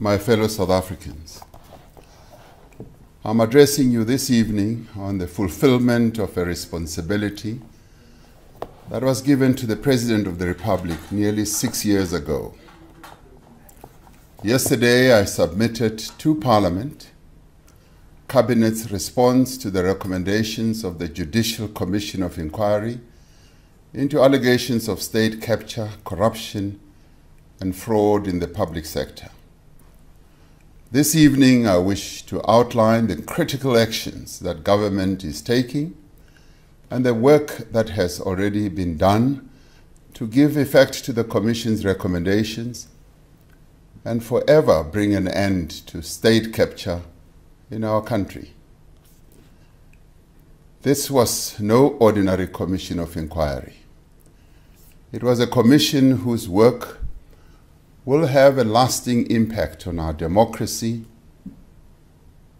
my fellow South Africans. I'm addressing you this evening on the fulfillment of a responsibility that was given to the President of the Republic nearly six years ago. Yesterday, I submitted to Parliament Cabinet's response to the recommendations of the Judicial Commission of Inquiry into allegations of state capture, corruption, and fraud in the public sector. This evening, I wish to outline the critical actions that government is taking and the work that has already been done to give effect to the Commission's recommendations and forever bring an end to state capture in our country. This was no ordinary commission of inquiry. It was a commission whose work will have a lasting impact on our democracy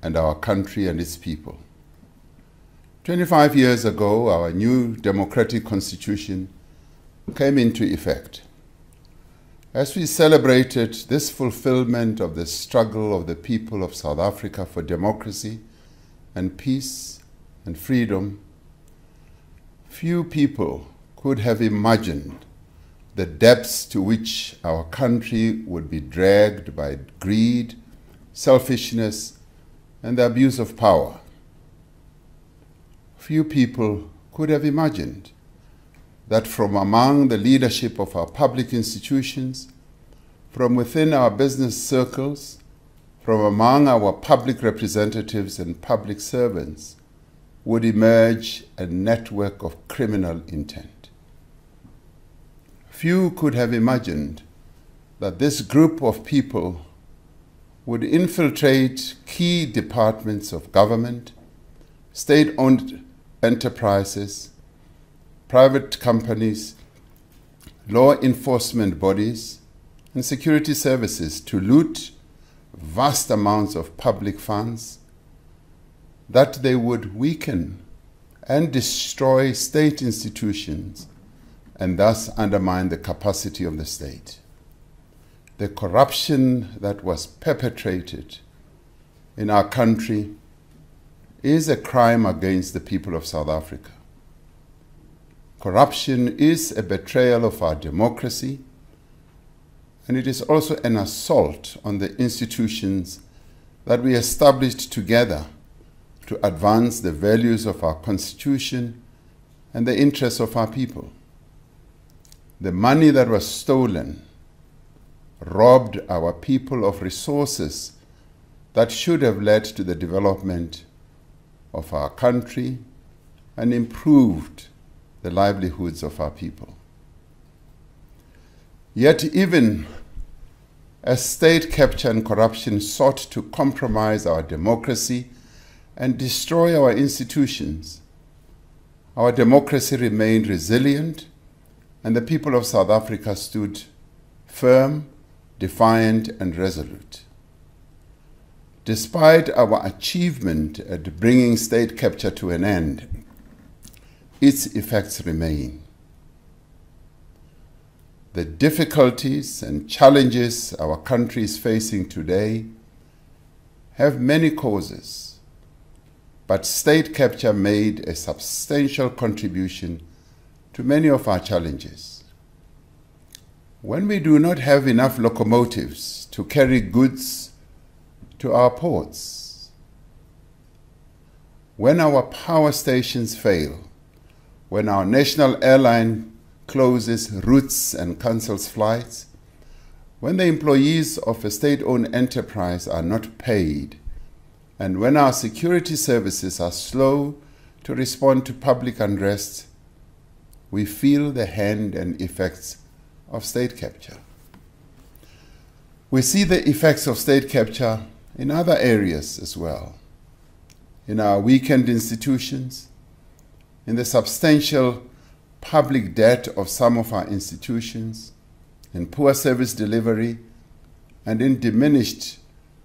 and our country and its people. 25 years ago, our new democratic constitution came into effect. As we celebrated this fulfillment of the struggle of the people of South Africa for democracy and peace and freedom, few people could have imagined the depths to which our country would be dragged by greed, selfishness, and the abuse of power. Few people could have imagined that from among the leadership of our public institutions, from within our business circles, from among our public representatives and public servants, would emerge a network of criminal intent. Few could have imagined that this group of people would infiltrate key departments of government, state owned enterprises, private companies, law enforcement bodies, and security services to loot vast amounts of public funds, that they would weaken and destroy state institutions and thus undermine the capacity of the state. The corruption that was perpetrated in our country is a crime against the people of South Africa. Corruption is a betrayal of our democracy, and it is also an assault on the institutions that we established together to advance the values of our Constitution and the interests of our people. The money that was stolen robbed our people of resources that should have led to the development of our country and improved the livelihoods of our people. Yet, even as state capture and corruption sought to compromise our democracy and destroy our institutions, our democracy remained resilient and the people of South Africa stood firm, defiant, and resolute. Despite our achievement at bringing state capture to an end, its effects remain. The difficulties and challenges our country is facing today have many causes, but state capture made a substantial contribution to many of our challenges. When we do not have enough locomotives to carry goods to our ports, when our power stations fail, when our national airline closes routes and cancels flights, when the employees of a state owned enterprise are not paid, and when our security services are slow to respond to public unrest, we feel the hand and effects of state capture. We see the effects of state capture in other areas as well. In our weakened institutions, in the substantial public debt of some of our institutions, in poor service delivery, and in diminished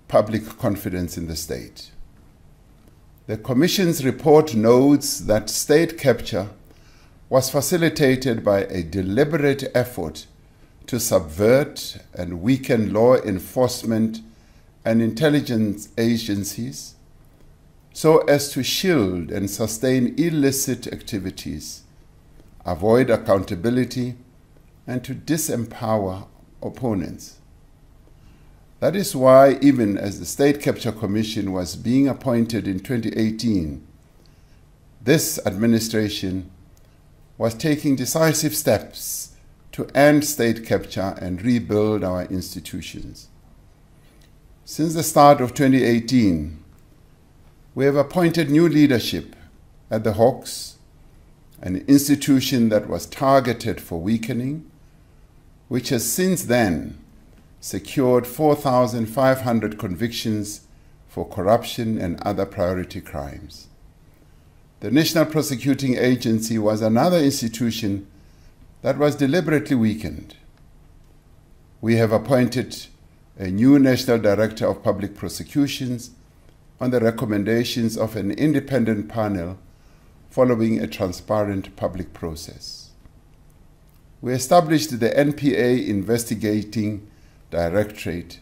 public confidence in the state. The Commission's report notes that state capture was facilitated by a deliberate effort to subvert and weaken law enforcement and intelligence agencies so as to shield and sustain illicit activities, avoid accountability, and to disempower opponents. That is why, even as the State Capture Commission was being appointed in 2018, this administration was taking decisive steps to end state capture and rebuild our institutions. Since the start of 2018, we have appointed new leadership at the Hawks, an institution that was targeted for weakening, which has since then secured 4,500 convictions for corruption and other priority crimes. The National Prosecuting Agency was another institution that was deliberately weakened. We have appointed a new National Director of Public Prosecutions on the recommendations of an independent panel following a transparent public process. We established the NPA Investigating Directorate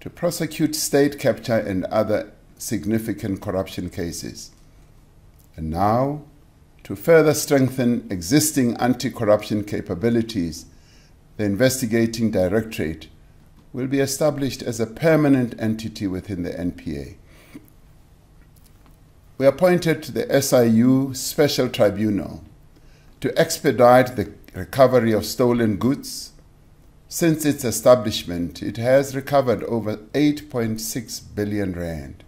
to prosecute state capture and other significant corruption cases. And now, to further strengthen existing anti corruption capabilities, the Investigating Directorate will be established as a permanent entity within the NPA. We appointed the SIU Special Tribunal to expedite the recovery of stolen goods. Since its establishment, it has recovered over 8.6 billion rand.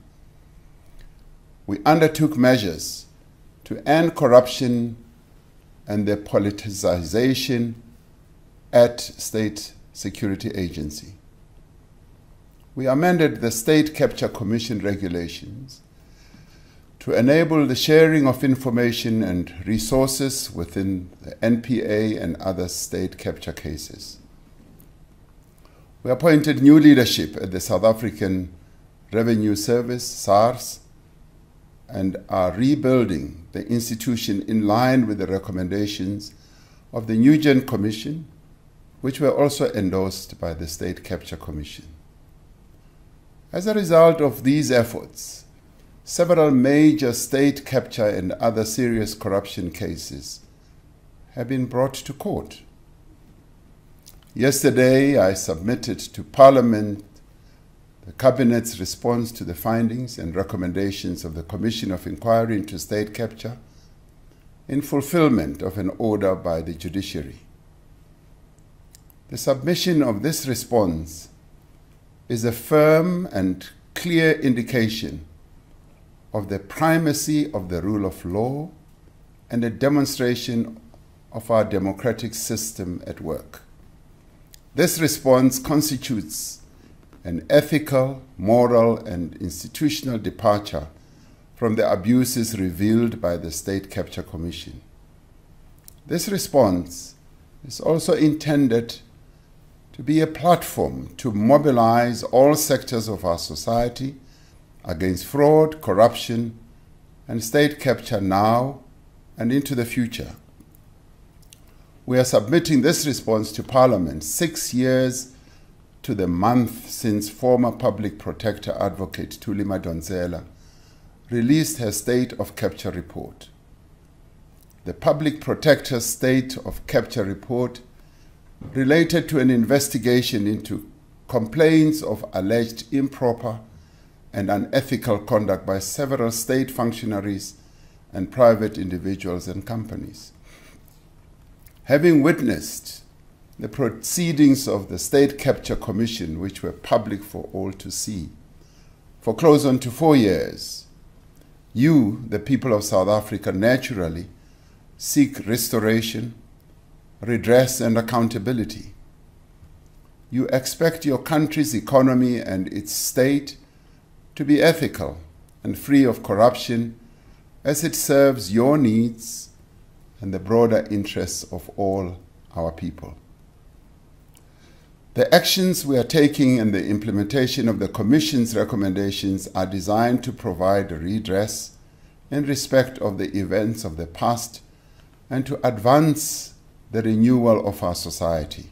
We undertook measures to end corruption and the politicization at State Security Agency. We amended the State Capture Commission regulations to enable the sharing of information and resources within the NPA and other state capture cases. We appointed new leadership at the South African Revenue Service, SARS, and are rebuilding the institution in line with the recommendations of the Nugent Commission, which were also endorsed by the State Capture Commission. As a result of these efforts, several major state capture and other serious corruption cases have been brought to court. Yesterday, I submitted to Parliament the Cabinet's response to the findings and recommendations of the Commission of Inquiry into State Capture in fulfillment of an order by the judiciary. The submission of this response is a firm and clear indication of the primacy of the rule of law and a demonstration of our democratic system at work. This response constitutes an ethical, moral, and institutional departure from the abuses revealed by the State Capture Commission. This response is also intended to be a platform to mobilize all sectors of our society against fraud, corruption, and state capture now and into the future. We are submitting this response to Parliament six years to the month since former public protector advocate Thuli Madonsela released her State of Capture report. The public protector's State of Capture report related to an investigation into complaints of alleged improper and unethical conduct by several state functionaries and private individuals and companies. Having witnessed the proceedings of the State Capture Commission, which were public for all to see, for close on to four years. You, the people of South Africa, naturally seek restoration, redress, and accountability. You expect your country's economy and its state to be ethical and free of corruption as it serves your needs and the broader interests of all our people. The actions we are taking and the implementation of the Commission's recommendations are designed to provide redress in respect of the events of the past and to advance the renewal of our society.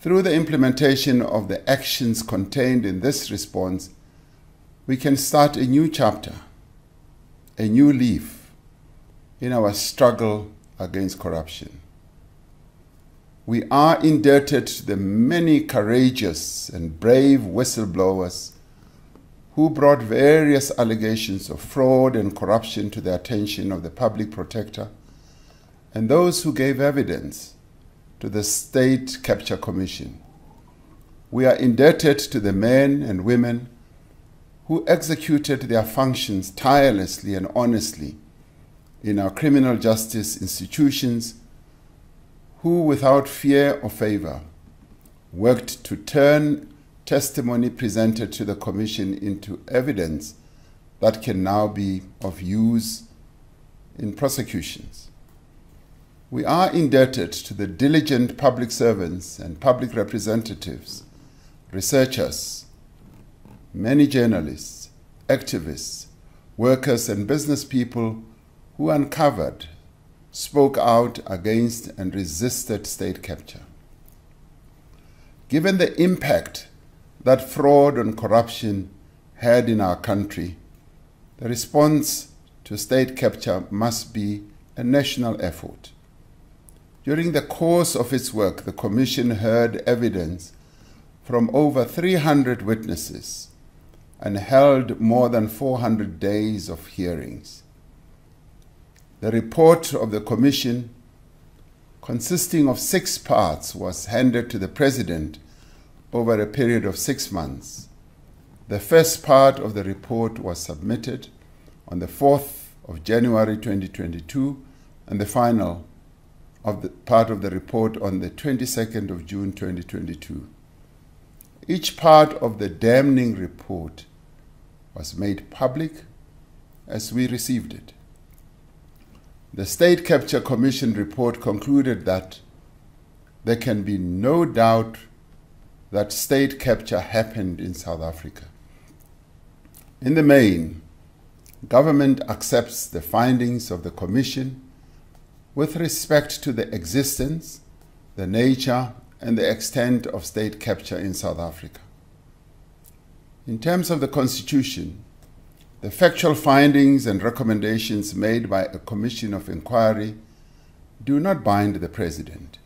Through the implementation of the actions contained in this response, we can start a new chapter, a new leaf in our struggle against corruption. We are indebted to the many courageous and brave whistleblowers who brought various allegations of fraud and corruption to the attention of the public protector and those who gave evidence to the State Capture Commission. We are indebted to the men and women who executed their functions tirelessly and honestly in our criminal justice institutions, who, without fear or favor, worked to turn testimony presented to the Commission into evidence that can now be of use in prosecutions. We are indebted to the diligent public servants and public representatives, researchers, many journalists, activists, workers, and business people who uncovered, spoke out against, and resisted state capture. Given the impact that fraud and corruption had in our country, the response to state capture must be a national effort. During the course of its work, the Commission heard evidence from over 300 witnesses and held more than 400 days of hearings. The report of the Commission, consisting of six parts, was handed to the President over a period of six months. The first part of the report was submitted on the 4th of January 2022 and the final of the part of the report on the 22nd of June 2022. Each part of the damning report was made public as we received it. The State Capture Commission report concluded that there can be no doubt that state capture happened in South Africa. In the main, government accepts the findings of the Commission with respect to the existence, the nature, and the extent of state capture in South Africa. In terms of the Constitution, the factual findings and recommendations made by a commission of inquiry do not bind the President.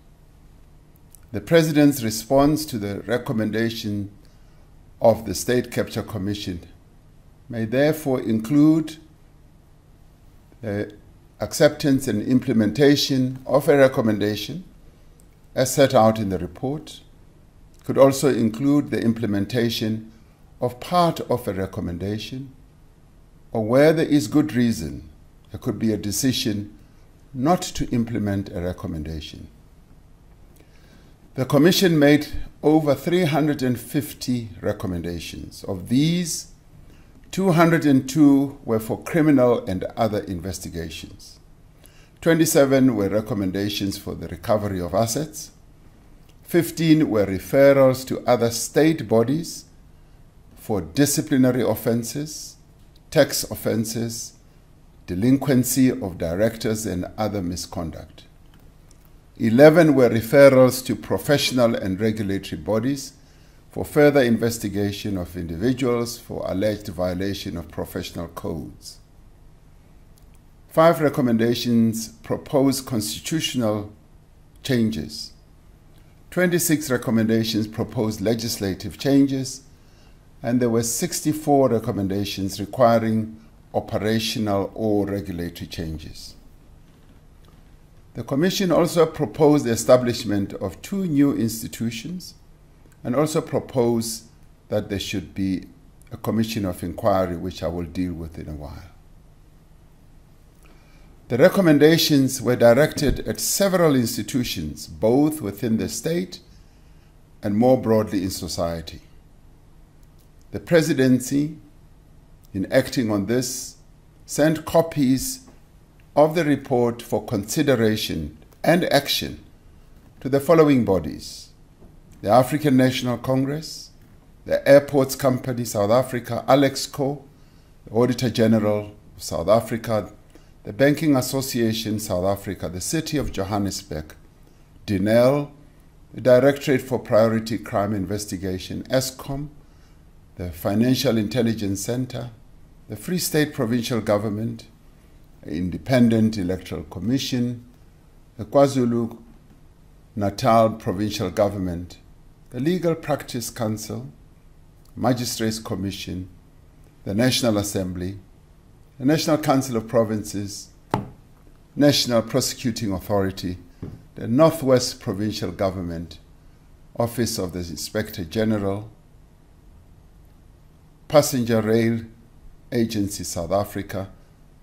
The President's response to the recommendation of the State Capture Commission may therefore include the acceptance and implementation of a recommendation as set out in the report could also include the implementation of part of a recommendation or where there is good reason there could be a decision not to implement a recommendation. The Commission made over 350 recommendations. Of these, 202 were for criminal and other investigations. 27 were recommendations for the recovery of assets. 15 were referrals to other state bodies for disciplinary offenses, tax offenses, delinquency of directors, and other misconduct. 11 were referrals to professional and regulatory bodies for further investigation of individuals for alleged violation of professional codes. Five recommendations propose constitutional changes. 26 recommendations proposed legislative changes, and there were 64 recommendations requiring operational or regulatory changes. The Commission also proposed the establishment of two new institutions and also proposed that there should be a commission of inquiry, which I will deal with in a while. The recommendations were directed at several institutions, both within the state and more broadly in society. The presidency, in acting on this, sent copies of the report for consideration and action to the following bodies. The African National Congress, the Airports Company South Africa, Alexkor, the Auditor General of South Africa, the Banking Association South Africa, the City of Johannesburg, Denel, the Directorate for Priority Crime Investigation, Eskom, the Financial Intelligence Center, the Free State Provincial Government, Independent Electoral Commission, the KwaZulu Natal Provincial Government, the Legal Practice Council, Magistrates Commission, the National Assembly, the National Council of Provinces, National Prosecuting Authority, the Northwest Provincial Government, Office of the Inspector General, Passenger Rail Agency South Africa,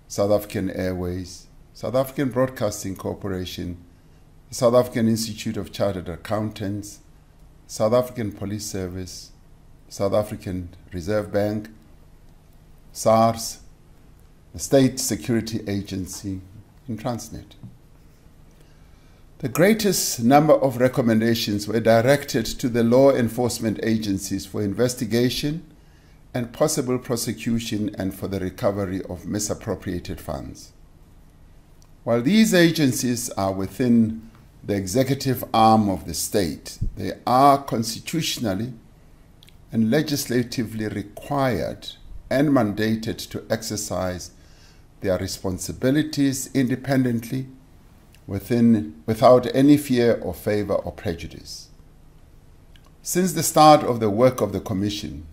South African Airways, South African Broadcasting Corporation, South African Institute of Chartered Accountants, South African Police Service, South African Reserve Bank, SARS, the State Security Agency, and Transnet. The greatest number of recommendations were directed to the law enforcement agencies for investigation and possible prosecution and for the recovery of misappropriated funds. While these agencies are within the executive arm of the state, they are constitutionally and legislatively required and mandated to exercise their responsibilities independently within, without any fear or favor or prejudice. Since the start of the work of the Commission,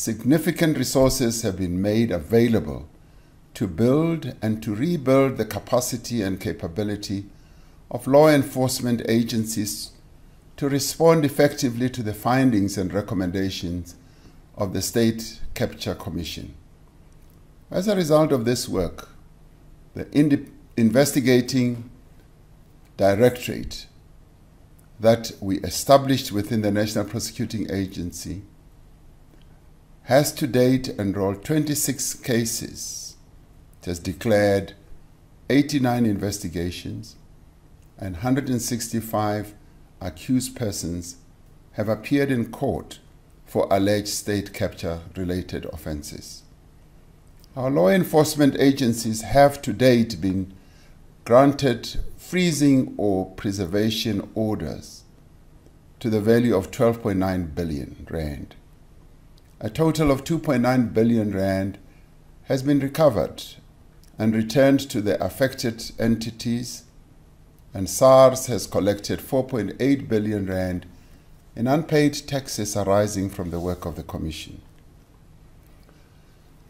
significant resources have been made available to build and to rebuild the capacity and capability of law enforcement agencies to respond effectively to the findings and recommendations of the State Capture Commission. As a result of this work, the investigating directorate that we established within the National Prosecuting Agency has to date enrolled 26 cases. It has declared 89 investigations and 165 accused persons have appeared in court for alleged state capture related offenses. Our law enforcement agencies have to date been granted freezing or preservation orders to the value of 12.9 billion rand. A total of 2.9 billion rand has been recovered and returned to the affected entities and SARS has collected 4.8 billion rand in unpaid taxes arising from the work of the Commission.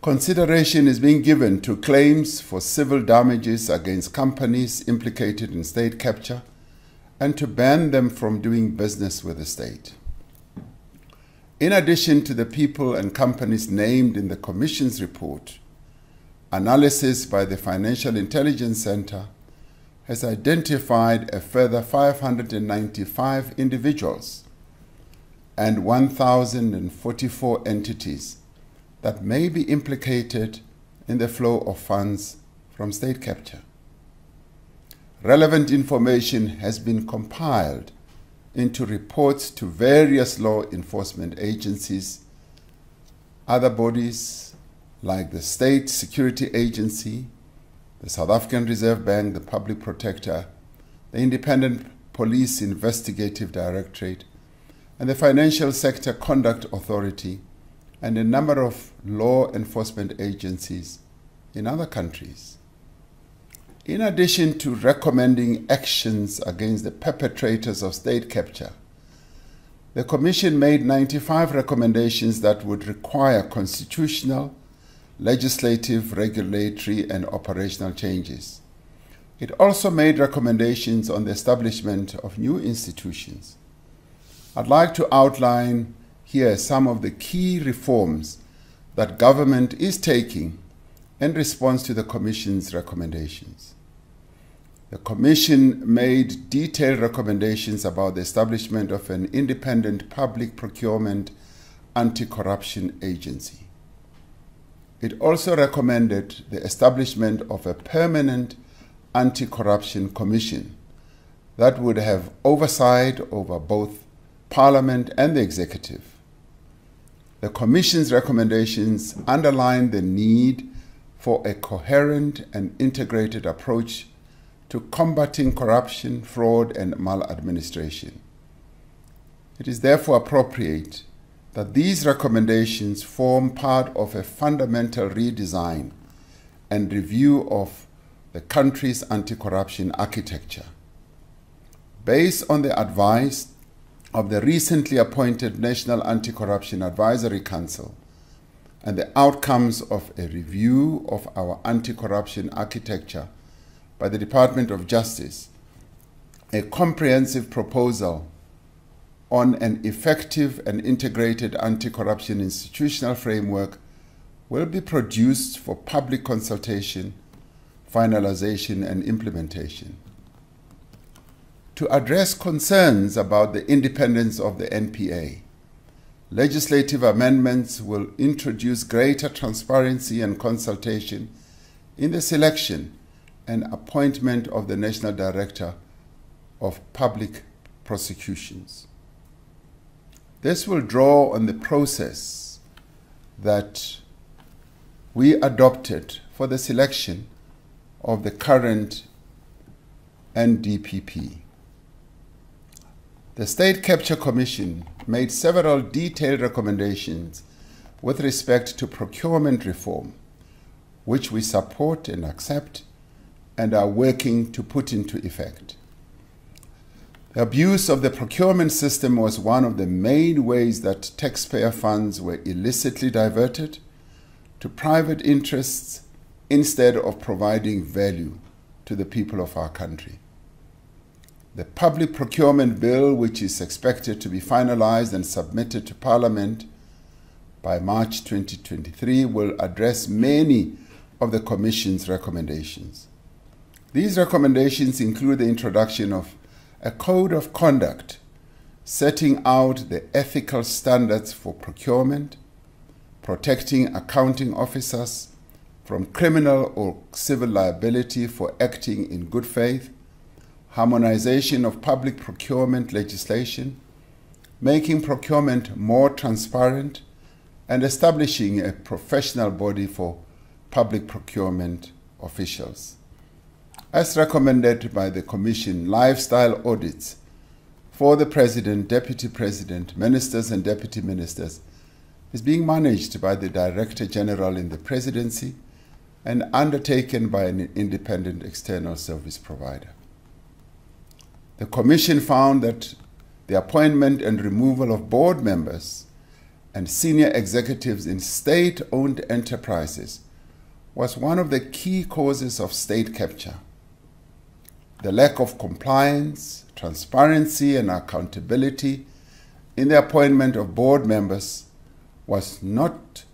Consideration is being given to claims for civil damages against companies implicated in state capture and to ban them from doing business with the state. In addition to the people and companies named in the Commission's report, analysis by the Financial Intelligence Center has identified a further 595 individuals and 1,044 entities that may be implicated in the flow of funds from state capture. Relevant information has been compiled into reports to various law enforcement agencies, other bodies like the State Security Agency, the South African Reserve Bank, the Public Protector, the Independent Police Investigative Directorate, and the Financial Sector Conduct Authority, and a number of law enforcement agencies in other countries. In addition to recommending actions against the perpetrators of state capture, the Commission made 95 recommendations that would require constitutional legislative, regulatory, and operational changes. It also made recommendations on the establishment of new institutions. I'd like to outline here some of the key reforms that government is taking in response to the Commission's recommendations. The Commission made detailed recommendations about the establishment of an independent public procurement anti corruption agency. It also recommended the establishment of a permanent anti corruption commission that would have oversight over both Parliament and the executive. The Commission's recommendations underline the need for a coherent and integrated approach to combating corruption, fraud, and maladministration. It is therefore appropriate that these recommendations form part of a fundamental redesign and review of the country's anti corruption architecture. Based on the advice of the recently appointed National Anti Corruption Advisory Council and the outcomes of a review of our anti corruption architecture by the Department of Justice, a comprehensive proposal on an effective and integrated anti corruption institutional framework will be produced for public consultation, finalization, and implementation. To address concerns about the independence of the NPA, legislative amendments will introduce greater transparency and consultation in the selection and appointment of the National Director of Public Prosecutions. This will draw on the process that we adopted for the selection of the current NDPP. The State Capture Commission made several detailed recommendations with respect to procurement reform, which we support and accept and are working to put into effect. The abuse of the procurement system was one of the main ways that taxpayer funds were illicitly diverted to private interests instead of providing value to the people of our country. The Public Procurement Bill, which is expected to be finalized and submitted to Parliament by March 2023, will address many of the Commission's recommendations. These recommendations include the introduction of a code of conduct setting out the ethical standards for procurement, protecting accounting officers from criminal or civil liability for acting in good faith, harmonization of public procurement legislation, making procurement more transparent, and establishing a professional body for public procurement officials as recommended by the Commission, lifestyle audits for the President, Deputy President, Ministers, and Deputy Ministers is being managed by the Director General in the Presidency and undertaken by an independent external service provider. The Commission found that the appointment and removal of board members and senior executives in state owned enterprises was one of the key causes of state capture. The lack of compliance, transparency, and accountability in the appointment of board members was not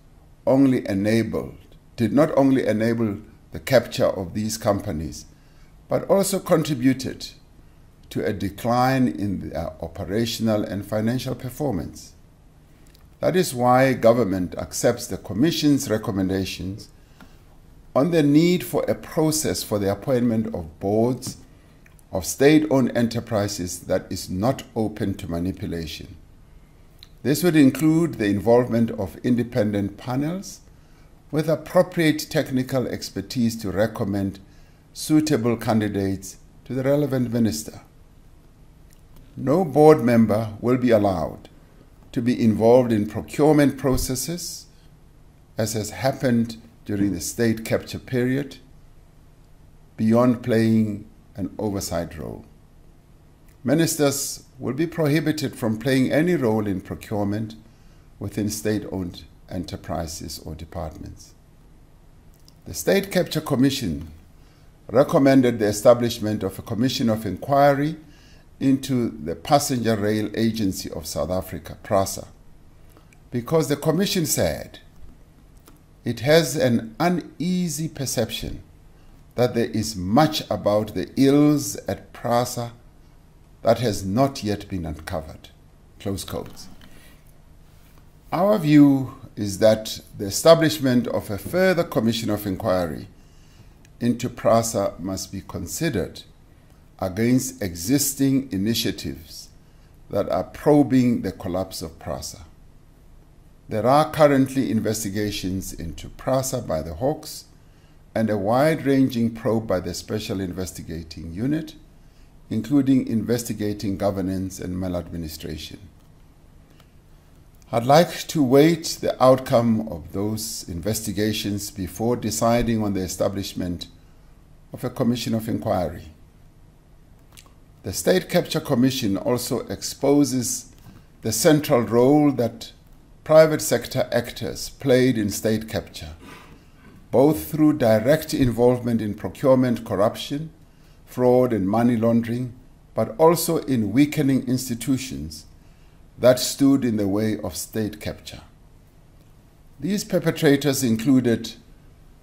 only enabled, did not only enable the capture of these companies, but also contributed to a decline in their uh, operational and financial performance. That is why government accepts the Commission's recommendations on the need for a process for the appointment of boards of state owned enterprises that is not open to manipulation. This would include the involvement of independent panels with appropriate technical expertise to recommend suitable candidates to the relevant minister. No board member will be allowed to be involved in procurement processes, as has happened during the state capture period, beyond playing an oversight role. Ministers will be prohibited from playing any role in procurement within state owned enterprises or departments. The State Capture Commission recommended the establishment of a commission of inquiry into the Passenger Rail Agency of South Africa, PRASA, because the commission said it has an uneasy perception that there is much about the ills at Prasa that has not yet been uncovered. Close quotes. Our view is that the establishment of a further commission of inquiry into PRASA must be considered against existing initiatives that are probing the collapse of PRASA. There are currently investigations into PRASA by the Hawks and a wide ranging probe by the Special Investigating Unit, including investigating governance and maladministration. I'd like to wait the outcome of those investigations before deciding on the establishment of a commission of inquiry. The State Capture Commission also exposes the central role that private sector actors played in state capture, both through direct involvement in procurement corruption, fraud, and money laundering, but also in weakening institutions that stood in the way of state capture. These perpetrators included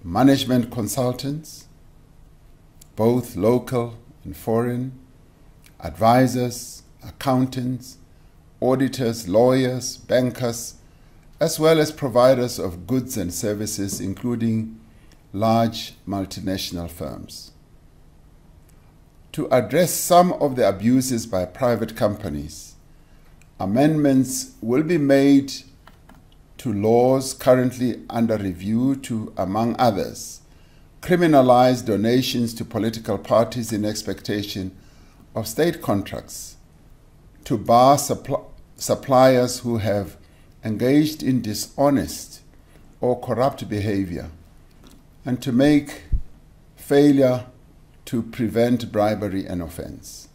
management consultants, both local and foreign, advisors, accountants, auditors, lawyers, bankers, as well as providers of goods and services, including large multinational firms. To address some of the abuses by private companies, amendments will be made to laws currently under review to, among others, criminalize donations to political parties in expectation of state contracts, to bar suppl- suppliers who have engaged in dishonest or corrupt behavior, and to make failure to prevent bribery an offense.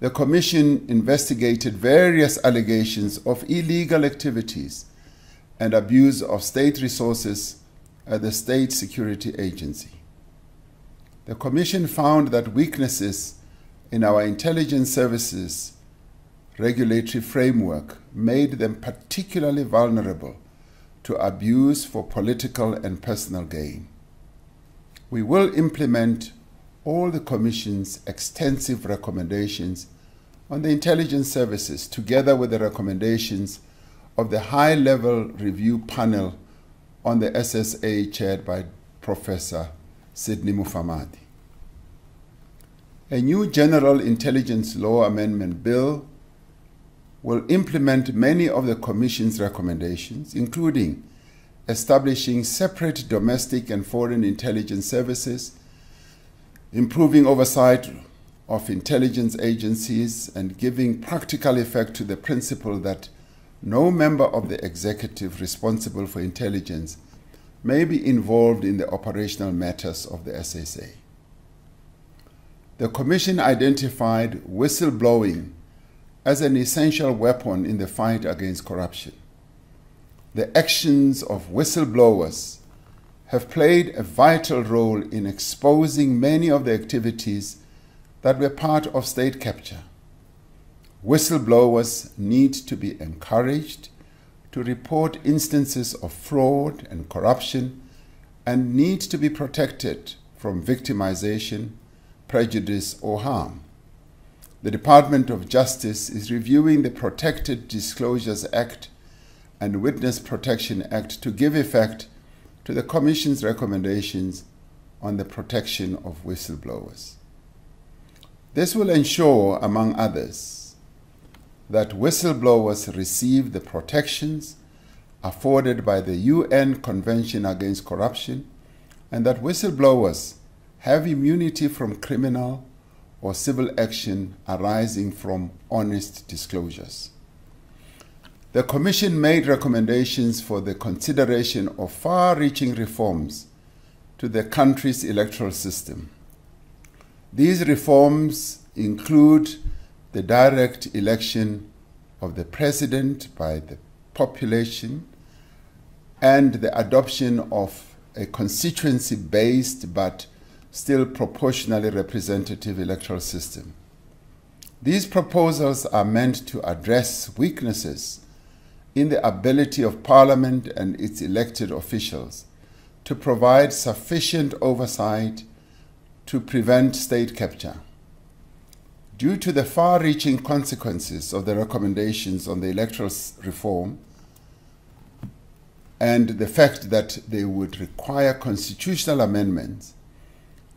The Commission investigated various allegations of illegal activities and abuse of state resources at the State Security Agency. The Commission found that weaknesses in our intelligence services regulatory framework made them particularly vulnerable to abuse for political and personal gain. We will implement all the Commission's extensive recommendations on the intelligence services together with the recommendations of the high level review panel on the SSA chaired by Professor Sydney Mufamadi. A new General Intelligence Law Amendment Bill will implement many of the Commission's recommendations, including establishing separate domestic and foreign intelligence services, improving oversight of intelligence agencies, and giving practical effect to the principle that no member of the executive responsible for intelligence may be involved in the operational matters of the SSA. The Commission identified whistleblowing as an essential weapon in the fight against corruption. The actions of whistleblowers have played a vital role in exposing many of the activities that were part of state capture. Whistleblowers need to be encouraged to report instances of fraud and corruption and need to be protected from victimization, prejudice, or harm. The Department of Justice is reviewing the Protected Disclosures Act and Witness Protection Act to give effect to the Commission's recommendations on the protection of whistleblowers. This will ensure, among others, that whistleblowers receive the protections afforded by the UN Convention Against Corruption and that whistleblowers have immunity from criminal or civil action arising from honest disclosures. The Commission made recommendations for the consideration of far reaching reforms to the country's electoral system. These reforms include the direct election of the president by the population and the adoption of a constituency based but still proportionally representative electoral system. These proposals are meant to address weaknesses in the ability of Parliament and its elected officials to provide sufficient oversight to prevent state capture. Due to the far reaching consequences of the recommendations on the electoral reform and the fact that they would require constitutional amendments,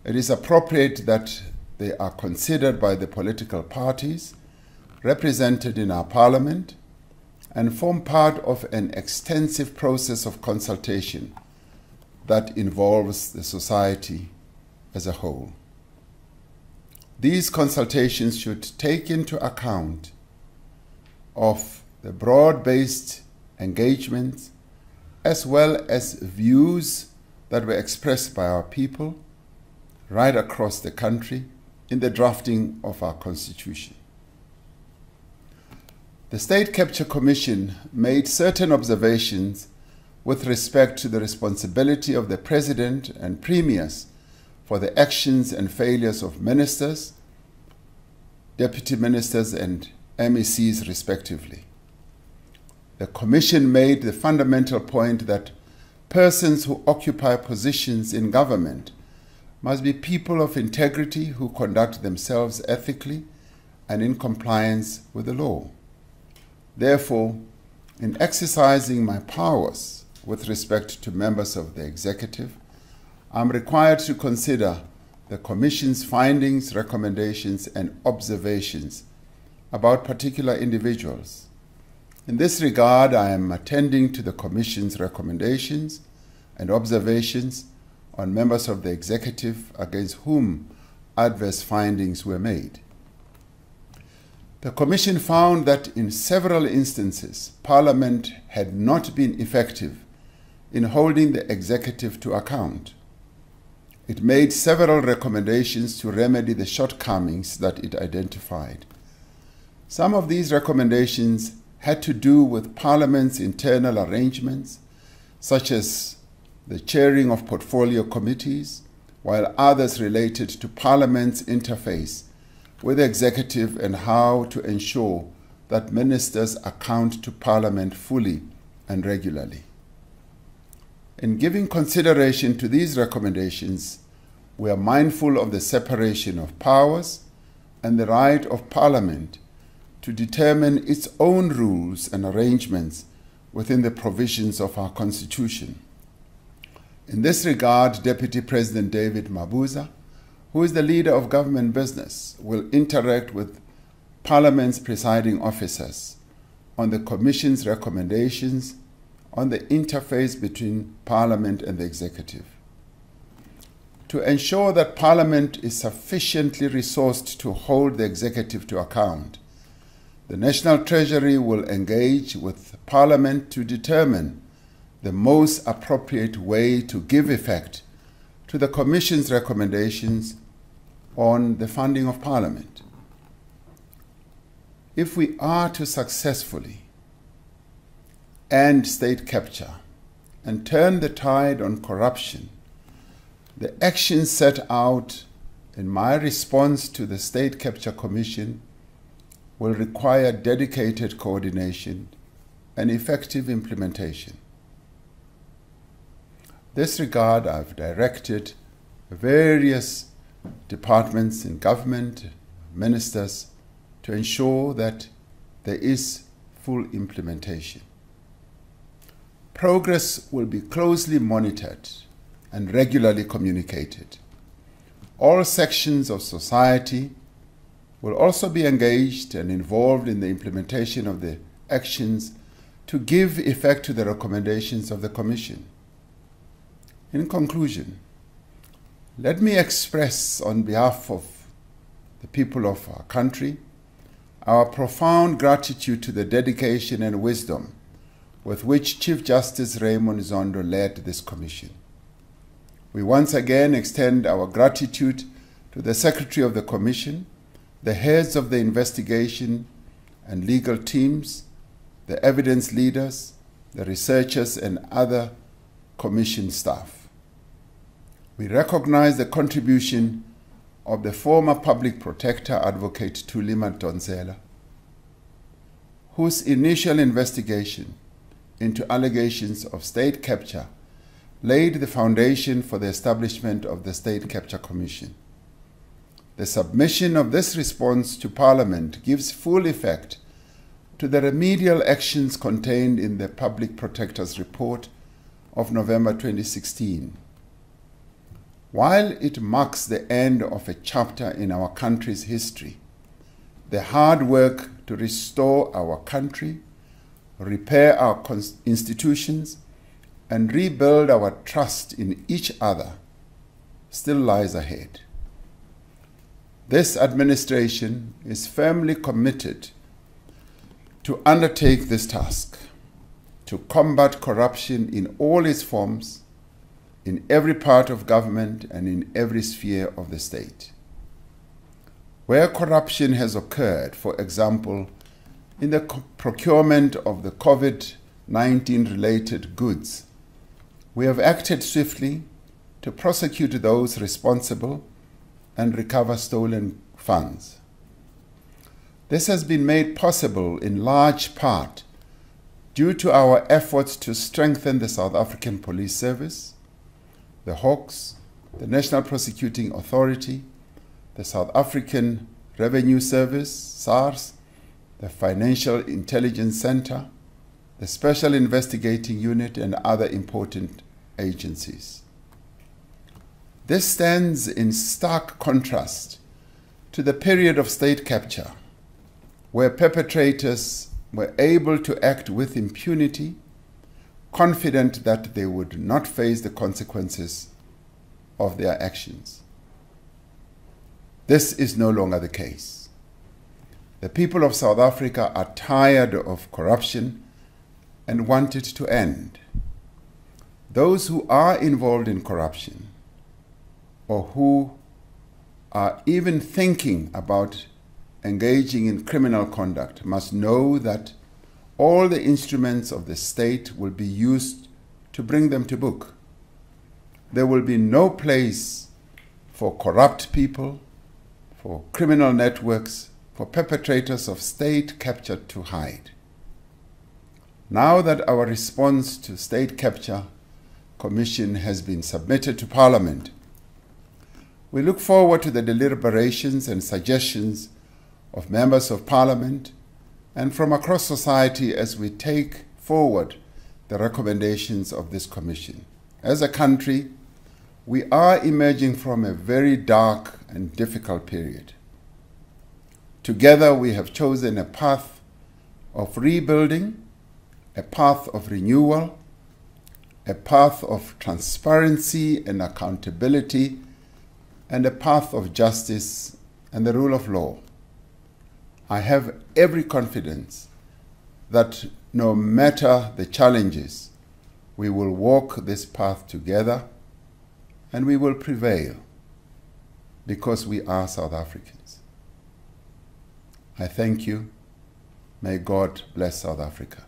it is appropriate that they are considered by the political parties represented in our parliament and form part of an extensive process of consultation that involves the society as a whole. These consultations should take into account of the broad based engagements, as well as views that were expressed by our people right across the country in the drafting of our Constitution. The State Capture Commission made certain observations with respect to the responsibility of the President and Premiers for the actions and failures of ministers, deputy ministers, and MECs, respectively. The Commission made the fundamental point that persons who occupy positions in government must be people of integrity who conduct themselves ethically and in compliance with the law. Therefore, in exercising my powers with respect to members of the executive, I'm required to consider the Commission's findings, recommendations, and observations about particular individuals. In this regard, I am attending to the Commission's recommendations and observations on members of the executive against whom adverse findings were made. The Commission found that in several instances, Parliament had not been effective in holding the executive to account. It made several recommendations to remedy the shortcomings that it identified. Some of these recommendations had to do with Parliament's internal arrangements, such as the chairing of portfolio committees, while others related to Parliament's interface with the executive and how to ensure that ministers account to Parliament fully and regularly. In giving consideration to these recommendations, we are mindful of the separation of powers and the right of Parliament to determine its own rules and arrangements within the provisions of our Constitution. In this regard, Deputy President David Mabuza who is the leader of government business, will interact with Parliament's presiding officers on the Commission's recommendations on the interface between Parliament and the Executive. To ensure that Parliament is sufficiently resourced to hold the Executive to account, the National Treasury will engage with Parliament to determine the most appropriate way to give effect to the Commission's recommendations on the funding of Parliament. If we are to successfully end state capture and turn the tide on corruption, the actions set out in my response to the State Capture Commission will require dedicated coordination and effective implementation this regard, I've directed various departments in government, ministers, to ensure that there is full implementation. Progress will be closely monitored and regularly communicated. All sections of society will also be engaged and involved in the implementation of the actions to give effect to the recommendations of the Commission. In conclusion, let me express on behalf of the people of our country our profound gratitude to the dedication and wisdom with which Chief Justice Raymond Zondo led this commission. We once again extend our gratitude to the Secretary of the Commission, the heads of the investigation and legal teams, the evidence leaders, the researchers, and other Commission staff we recognize the contribution of the former public protector advocate Thuli Madonsela, whose initial investigation into allegations of state capture laid the foundation for the establishment of the State Capture Commission. The submission of this response to Parliament gives full effect to the remedial actions contained in the Public Protector's report of November 2016 while it marks the end of a chapter in our country's history, the hard work to restore our country, repair our institutions, and rebuild our trust in each other still lies ahead. This administration is firmly committed to undertake this task to combat corruption in all its forms, in every part of government and in every sphere of the state. Where corruption has occurred, for example, in the procurement of the COVID 19 related goods, we have acted swiftly to prosecute those responsible and recover stolen funds. This has been made possible in large part due to our efforts to strengthen the South African Police Service, the Hawks, the National Prosecuting Authority, the South African Revenue Service, SARS, the Financial Intelligence Center, the Special Investigating Unit, and other important agencies. This stands in stark contrast to the period of state capture, where perpetrators were able to act with impunity, confident that they would not face the consequences of their actions. This is no longer the case. The people of South Africa are tired of corruption and want it to end. Those who are involved in corruption or who are even thinking about engaging in criminal conduct must know that all the instruments of the state will be used to bring them to book. There will be no place for corrupt people, for criminal networks, for perpetrators of state capture to hide. Now that our response to state capture commission has been submitted to Parliament, we look forward to the deliberations and suggestions of members of Parliament and from across society as we take forward the recommendations of this Commission. As a country, we are emerging from a very dark and difficult period. Together, we have chosen a path of rebuilding, a path of renewal, a path of transparency and accountability, and a path of justice and the rule of law. I have every confidence that no matter the challenges, we will walk this path together and we will prevail because we are South Africans. I thank you. May God bless South Africa.